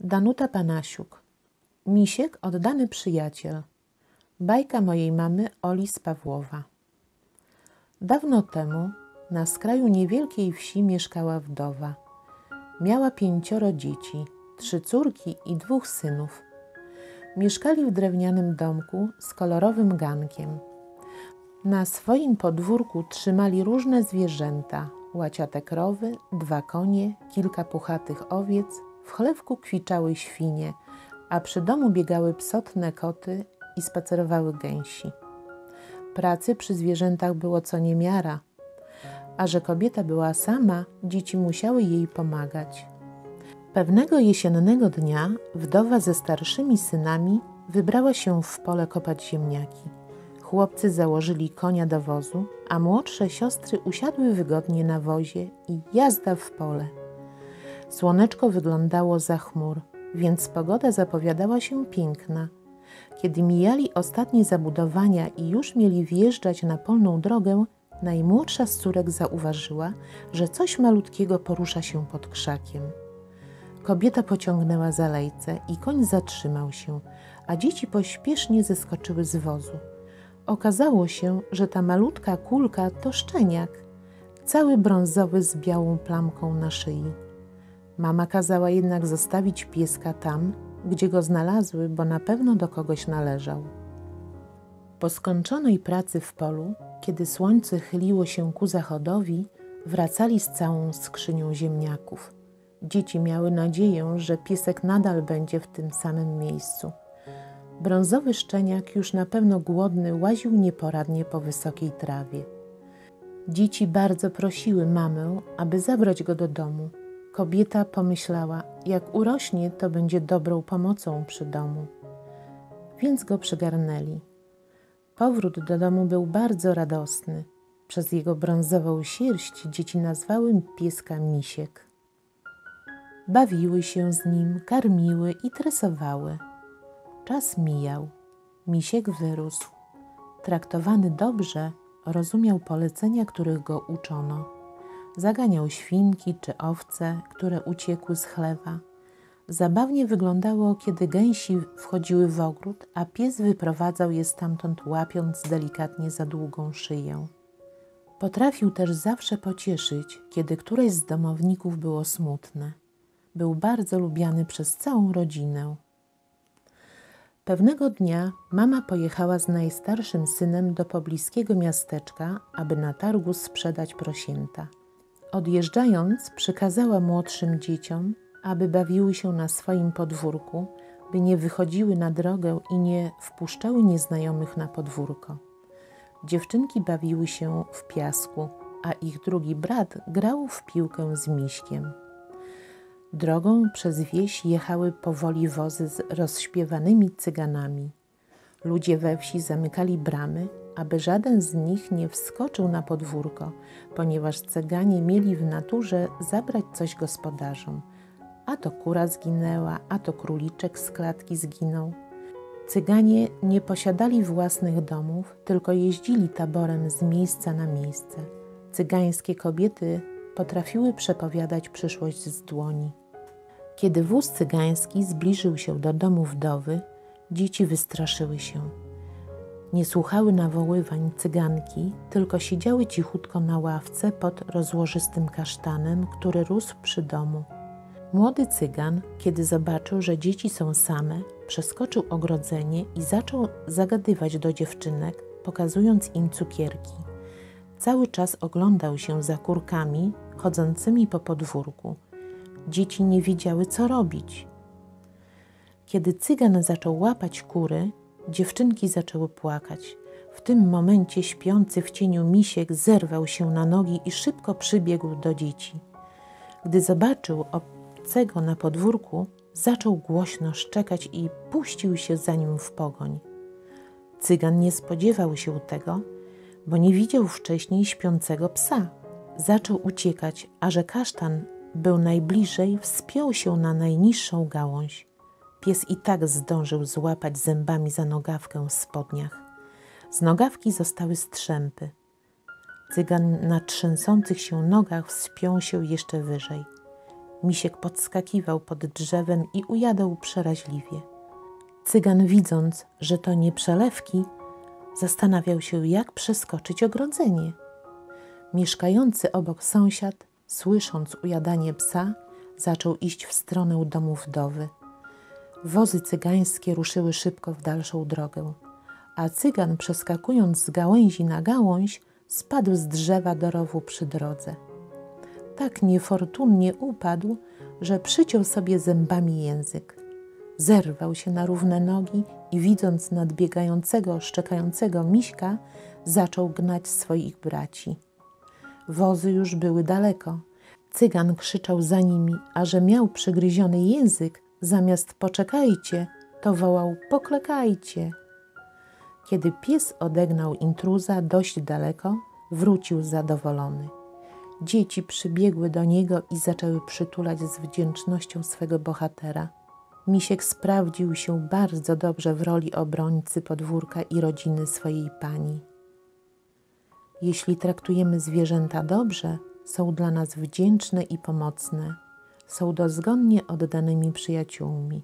Danuta Panasiuk. Misiek oddany przyjaciel. Bajka mojej mamy Oli z Pawłowa. Dawno temu na skraju niewielkiej wsi mieszkała wdowa. Miała pięcioro dzieci, trzy córki i dwóch synów. Mieszkali w drewnianym domku z kolorowym gankiem. Na swoim podwórku trzymali różne zwierzęta, łaciate krowy, dwa konie, kilka puchatych owiec, w chlewku kwiczały świnie, a przy domu biegały psotne koty i spacerowały gęsi. Pracy przy zwierzętach było co niemiara, a że kobieta była sama, dzieci musiały jej pomagać. Pewnego jesiennego dnia wdowa ze starszymi synami wybrała się w pole kopać ziemniaki. Chłopcy założyli konia do wozu, a młodsze siostry usiadły wygodnie na wozie i jazda w pole. Słoneczko wyglądało za chmur, więc pogoda zapowiadała się piękna. Kiedy mijali ostatnie zabudowania i już mieli wjeżdżać na polną drogę, najmłodsza z córek zauważyła, że coś malutkiego porusza się pod krzakiem. Kobieta pociągnęła za lejce i koń zatrzymał się, a dzieci pośpiesznie zeskoczyły z wozu. Okazało się, że ta malutka kulka to szczeniak, cały brązowy z białą plamką na szyi. Mama kazała jednak zostawić pieska tam, gdzie go znalazły, bo na pewno do kogoś należał. Po skończonej pracy w polu, kiedy słońce chyliło się ku zachodowi, wracali z całą skrzynią ziemniaków. Dzieci miały nadzieję, że piesek nadal będzie w tym samym miejscu. Brązowy szczeniak, już na pewno głodny, łaził nieporadnie po wysokiej trawie. Dzieci bardzo prosiły mamę, aby zabrać go do domu. Kobieta pomyślała, jak urośnie, to będzie dobrą pomocą przy domu. Więc go przygarnęli. Powrót do domu był bardzo radosny. Przez jego brązową sierść dzieci nazwały pieska Misiek. Bawiły się z nim, karmiły i tresowały. Czas mijał. Misiek wyrósł. Traktowany dobrze, rozumiał polecenia, których go uczono. Zaganiał świnki czy owce, które uciekły z chlewa. Zabawnie wyglądało, kiedy gęsi wchodziły w ogród, a pies wyprowadzał je stamtąd, łapiąc delikatnie za długą szyję. Potrafił też zawsze pocieszyć, kiedy któreś z domowników było smutne. Był bardzo lubiany przez całą rodzinę. Pewnego dnia mama pojechała z najstarszym synem do pobliskiego miasteczka, aby na targu sprzedać prosięta. Odjeżdżając, przykazała młodszym dzieciom, aby bawiły się na swoim podwórku, by nie wychodziły na drogę i nie wpuszczały nieznajomych na podwórko. Dziewczynki bawiły się w piasku, a ich drugi brat grał w piłkę z miśkiem. Drogą przez wieś jechały powoli wozy z rozśpiewanymi cyganami. Ludzie we wsi zamykali bramy, aby żaden z nich nie wskoczył na podwórko, ponieważ cyganie mieli w naturze zabrać coś gospodarzom. A to kura zginęła, a to króliczek z klatki zginął. Cyganie nie posiadali własnych domów, tylko jeździli taborem z miejsca na miejsce. Cygańskie kobiety potrafiły przepowiadać przyszłość z dłoni. Kiedy wóz cygański zbliżył się do domu wdowy, dzieci wystraszyły się. Nie słuchały nawoływań cyganki, tylko siedziały cichutko na ławce pod rozłożystym kasztanem, który rósł przy domu. Młody cygan, kiedy zobaczył, że dzieci są same, przeskoczył ogrodzenie i zaczął zagadywać do dziewczynek, pokazując im cukierki. Cały czas oglądał się za kurkami chodzącymi po podwórku. Dzieci nie wiedziały, co robić. Kiedy cygan zaczął łapać kury, dziewczynki zaczęły płakać. W tym momencie śpiący w cieniu misiek zerwał się na nogi i szybko przybiegł do dzieci. Gdy zobaczył obcego na podwórku, zaczął głośno szczekać i puścił się za nim w pogoń. Cygan nie spodziewał się tego, bo nie widział wcześniej śpiącego psa. Zaczął uciekać, a że kasztan był najbliżej, wspiął się na najniższą gałąź. Pies i tak zdążył złapać zębami za nogawkę w spodniach. Z nogawki zostały strzępy. Cygan na trzęsących się nogach wspiął się jeszcze wyżej. Misiek podskakiwał pod drzewem i ujadał przeraźliwie. Cygan, widząc, że to nie przelewki, zastanawiał się, jak przeskoczyć ogrodzenie. Mieszkający obok sąsiad, słysząc ujadanie psa, zaczął iść w stronę domu wdowy. Wozy cygańskie ruszyły szybko w dalszą drogę, a cygan, przeskakując z gałęzi na gałąź, spadł z drzewa do rowu przy drodze. Tak niefortunnie upadł, że przyciął sobie zębami język. Zerwał się na równe nogi i widząc nadbiegającego, szczekającego miśka, zaczął gnać swoich braci. Wozy już były daleko. Cygan krzyczał za nimi, a że miał przygryziony język, zamiast poczekajcie, to wołał poklekajcie. Kiedy pies odegnał intruza dość daleko, wrócił zadowolony. Dzieci przybiegły do niego i zaczęły przytulać z wdzięcznością swego bohatera. Misiek sprawdził się bardzo dobrze w roli obrońcy podwórka i rodziny swojej pani. Jeśli traktujemy zwierzęta dobrze, są dla nas wdzięczne i pomocne, są dozgonnie oddanymi przyjaciółmi.